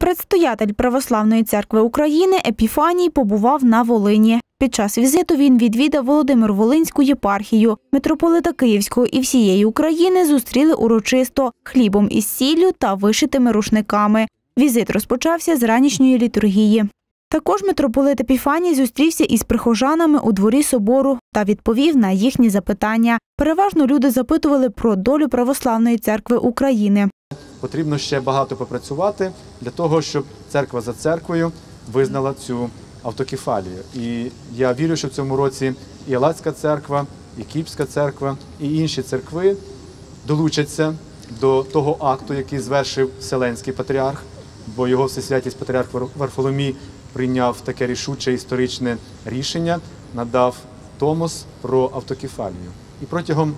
Предстоятель Православної церкви України Епіфаній побував на Волині. Під час візиту він відвідав Володимир Волинську єпархію. Митрополита Київського і всієї України зустріли урочисто хлібом із сіллю та вишитими рушниками. Візит розпочався з ранішньої літургії. Також митрополит Епіфаній зустрівся із прихожанами у дворі собору та відповів на їхні запитання. Переважно люди запитували про долю Православної церкви України. Потрібно ще багато попрацювати для того, щоб церква за церквою визнала цю автокефалію. І я вірю, що в цьому році і Алацька церква, і Кіпська церква, і інші церкви долучаться до того акту, який звершив Вселенський патріарх, бо його всесвятість патріарх Вар- Варфоломій прийняв таке рішуче історичне рішення, надав Томос про автокефалію. І протягом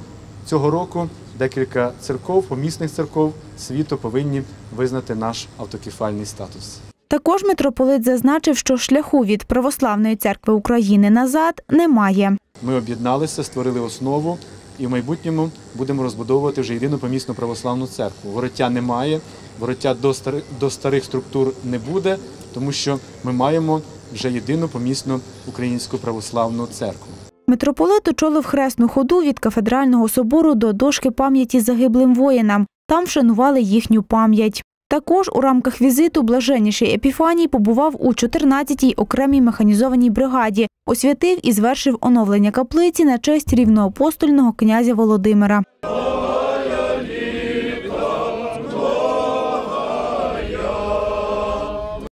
цього року декілька церков, помісних церков світу повинні визнати наш автокефальний статус. Також митрополит зазначив, що шляху від Православної церкви України назад немає. Ми об'єдналися, створили основу і в майбутньому будемо розбудовувати вже єдину помісну православну церкву. Вороття немає, вороття до старих, структур не буде, тому що ми маємо вже єдину помісну українську православну церкву. Митрополит очолив хресну ходу від кафедрального собору до дошки пам'яті загиблим воїнам. Там вшанували їхню пам'ять. Також у рамках візиту блаженніший Епіфаній побував у 14-й окремій механізованій бригаді, освятив і звершив оновлення каплиці на честь рівноапостольного князя Володимира.